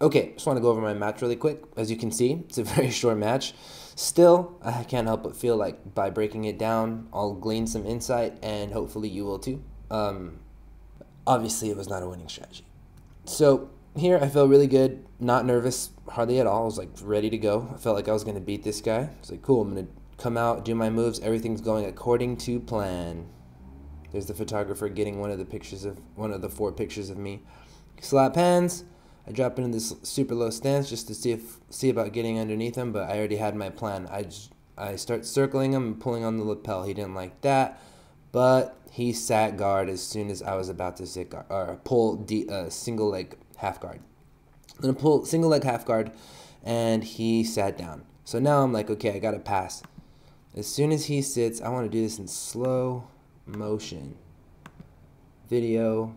Okay, just want to go over my match really quick. As you can see, it's a very short match. Still, I can't help but feel like by breaking it down, I'll glean some insight, and hopefully you will too. Um, obviously, it was not a winning strategy. So here, I felt really good, not nervous, hardly at all. I was like ready to go. I felt like I was going to beat this guy. I was like, cool, I'm going to come out, do my moves. Everything's going according to plan. There's the photographer getting one of the pictures of one of the four pictures of me. Slap hands. I drop into this super low stance just to see if see about getting underneath him, but I already had my plan. I just, I start circling him and pulling on the lapel. He didn't like that, but he sat guard as soon as I was about to sit guard or pull the uh, single leg half guard. I'm gonna pull single leg half guard, and he sat down. So now I'm like, okay, I gotta pass. As soon as he sits, I want to do this in slow motion. Video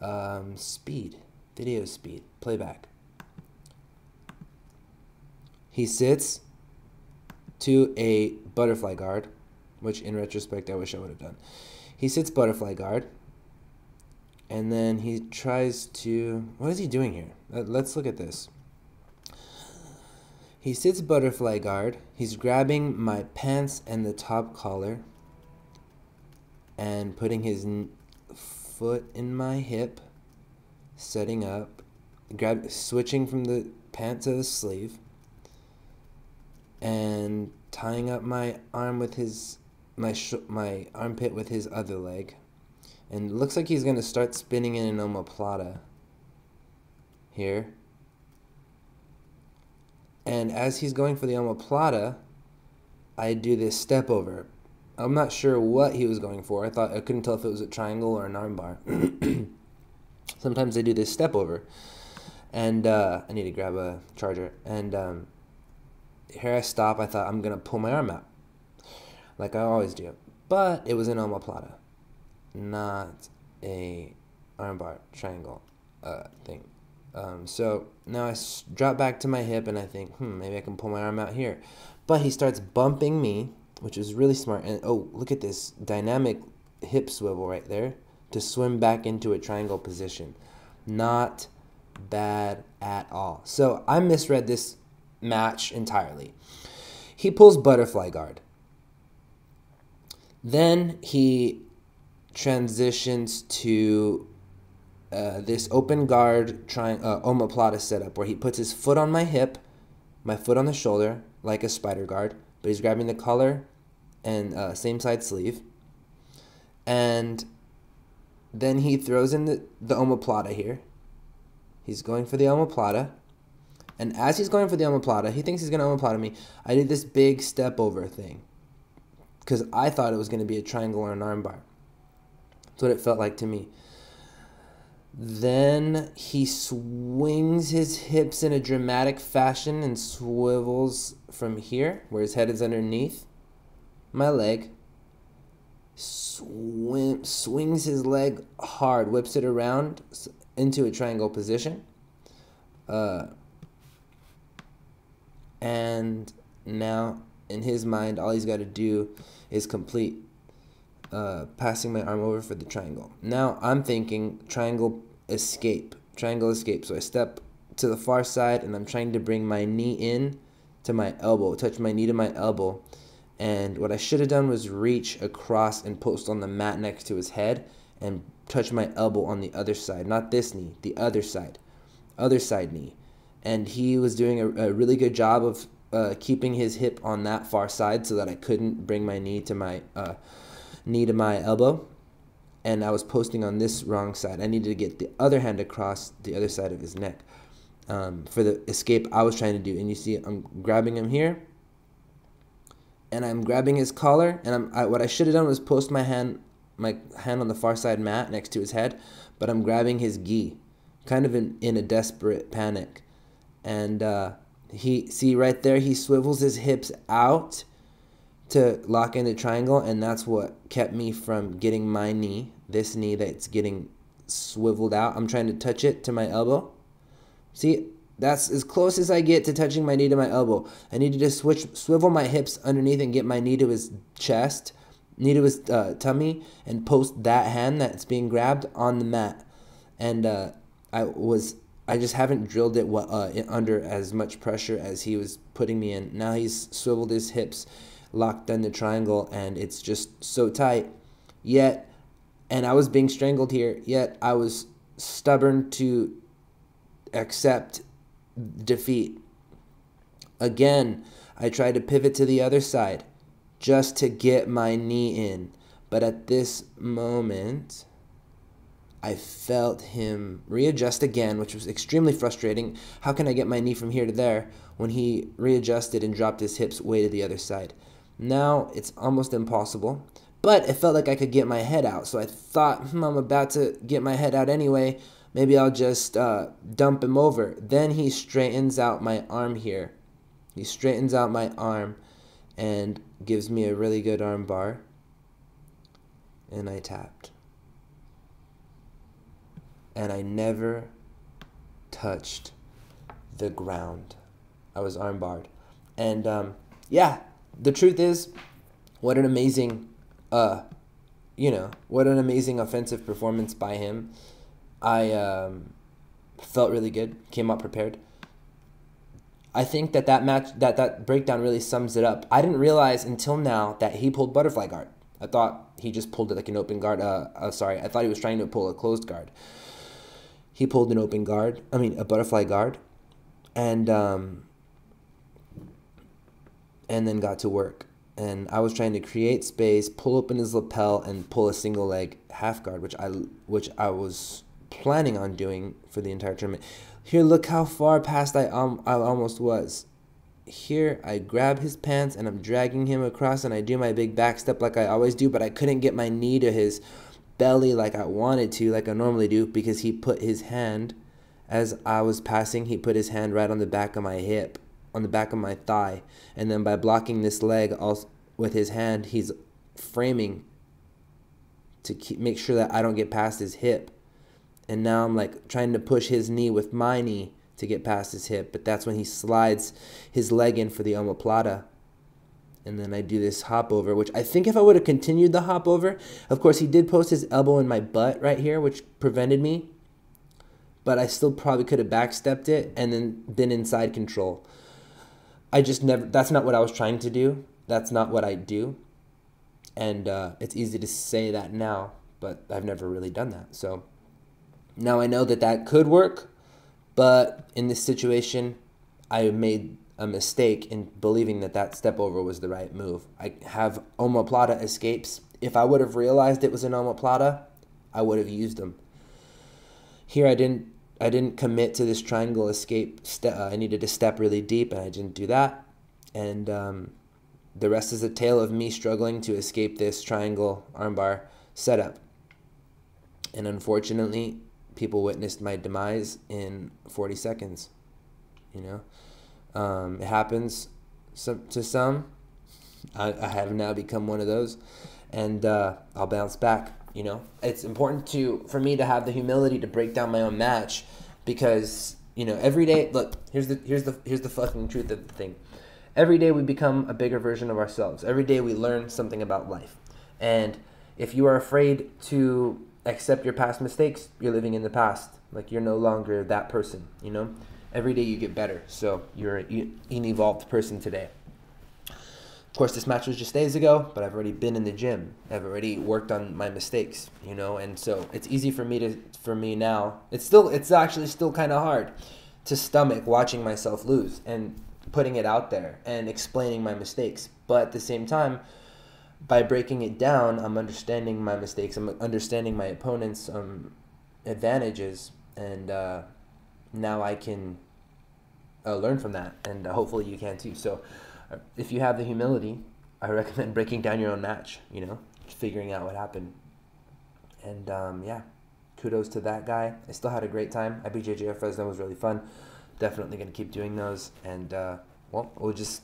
um, speed, video speed, playback. He sits to a butterfly guard, which in retrospect I wish I would have done. He sits butterfly guard, and then he tries to. What is he doing here? Let's look at this. He sits butterfly guard. He's grabbing my pants and the top collar and putting his foot in my hip, setting up, grab switching from the pant to the sleeve, and tying up my arm with his my my armpit with his other leg, and looks like he's gonna start spinning in an omoplata. Here. And as he's going for the omoplata, I do this step over. I'm not sure what he was going for. I thought I couldn't tell if it was a triangle or an armbar. Sometimes they do this step over, and uh, I need to grab a charger. And um, here I stop. I thought I'm gonna pull my arm out, like I always do, but it was an omoplata, not a armbar triangle uh, thing. Um, so now I drop back to my hip and I think, hmm, maybe I can pull my arm out here. But he starts bumping me which is really smart. And oh, look at this dynamic hip swivel right there to swim back into a triangle position. Not bad at all. So I misread this match entirely. He pulls butterfly guard. Then he transitions to uh, this open guard tri- uh, omoplata setup where he puts his foot on my hip, my foot on the shoulder, like a spider guard, but he's grabbing the collar and uh, same side sleeve. And then he throws in the, the omoplata here. He's going for the omoplata. And as he's going for the omoplata, he thinks he's going to omoplata me. I did this big step over thing. Because I thought it was going to be a triangle or an armbar. That's what it felt like to me. Then he swings his hips in a dramatic fashion and swivels from here, where his head is underneath my leg, swim, swings his leg hard, whips it around into a triangle position. Uh, and now, in his mind, all he's got to do is complete uh, passing my arm over for the triangle. Now I'm thinking triangle escape, triangle escape. So I step to the far side and I'm trying to bring my knee in to my elbow, touch my knee to my elbow, and what I should have done was reach across and post on the mat next to his head and touch my elbow on the other side. Not this knee, the other side. Other side knee. And he was doing a, a really good job of uh, keeping his hip on that far side so that I couldn't bring my knee to my uh, knee to my elbow. And I was posting on this wrong side. I needed to get the other hand across the other side of his neck um, for the escape I was trying to do. And you see, I'm grabbing him here and I'm grabbing his collar, and I'm I, what I should have done was post my hand my hand on the far side mat next to his head, but I'm grabbing his gi, kind of in, in a desperate panic, and uh, he see right there he swivels his hips out to lock in the triangle, and that's what kept me from getting my knee, this knee that's getting swiveled out. I'm trying to touch it to my elbow. See, that's as close as I get to touching my knee to my elbow. I need to just switch, swivel my hips underneath and get my knee to his chest, knee to his uh, tummy, and post that hand that's being grabbed on the mat. And uh, I was I just haven't drilled it uh, under as much pressure as he was putting me in. Now he's swiveled his hips, locked in the triangle, and it's just so tight. Yet, and I was being strangled here. Yet I was stubborn to accept defeat. Again, I tried to pivot to the other side just to get my knee in. But at this moment, I felt him readjust again, which was extremely frustrating. How can I get my knee from here to there when he readjusted and dropped his hips way to the other side? Now it's almost impossible, but it felt like I could get my head out. So I thought, hmm, I'm about to get my head out anyway. Maybe I'll just uh, dump him over. Then he straightens out my arm here. He straightens out my arm and gives me a really good arm bar. And I tapped. And I never touched the ground. I was arm barred. And um, yeah, the truth is, what an amazing, uh, you know, what an amazing offensive performance by him. I um, felt really good, came out prepared. I think that that match, that that breakdown really sums it up. I didn't realize until now that he pulled butterfly guard. I thought he just pulled it like an open guard. Uh, uh, sorry, I thought he was trying to pull a closed guard. He pulled an open guard. I mean, a butterfly guard, and um, and then got to work. And I was trying to create space, pull open his lapel, and pull a single leg half guard, which I which I was planning on doing for the entire tournament. Here, look how far past I, um, I almost was. Here, I grab his pants and I'm dragging him across and I do my big back step like I always do, but I couldn't get my knee to his belly like I wanted to, like I normally do, because he put his hand, as I was passing, he put his hand right on the back of my hip, on the back of my thigh. And then by blocking this leg also with his hand, he's framing to keep, make sure that I don't get past his hip and now I'm like trying to push his knee with my knee to get past his hip, but that's when he slides his leg in for the omoplata. And then I do this hop over, which I think if I would have continued the hop over, of course, he did post his elbow in my butt right here, which prevented me. But I still probably could have backstepped it and then been inside control. I just never, that's not what I was trying to do. That's not what I do. And uh, it's easy to say that now, but I've never really done that. So now I know that that could work, but in this situation, I made a mistake in believing that that step over was the right move. I have omoplata escapes. If I would have realized it was an omoplata, I would have used them. Here I didn't I didn't commit to this triangle escape. Uh, I needed to step really deep, and I didn't do that. And um, the rest is a tale of me struggling to escape this triangle armbar setup. And unfortunately, people witnessed my demise in 40 seconds. You know, um, it happens some, to some. I, I have now become one of those, and uh, I'll bounce back. You know, it's important to for me to have the humility to break down my own match because you know every day. Look, here's the here's the here's the fucking truth of the thing. Every day we become a bigger version of ourselves. Every day we learn something about life, and if you are afraid to accept your past mistakes, you're living in the past. Like you're no longer that person, you know? Every day you get better. So you're an evolved person today. Of course, this match was just days ago, but I've already been in the gym. I've already worked on my mistakes, you know, and so it's easy for me to for me now. It's still it's actually still kind of hard to stomach watching myself lose and putting it out there and explaining my mistakes. But at the same time, by breaking it down, I'm understanding my mistakes. I'm understanding my opponent's um, advantages, and uh, now I can uh, learn from that, and uh, hopefully you can too. So, if you have the humility, I recommend breaking down your own match. You know, figuring out what happened, and um, yeah, kudos to that guy. I still had a great time. IBJJF Fresno was really fun. Definitely gonna keep doing those, and uh, well, we'll just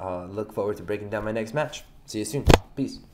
uh, look forward to breaking down my next match. See you soon. Peace.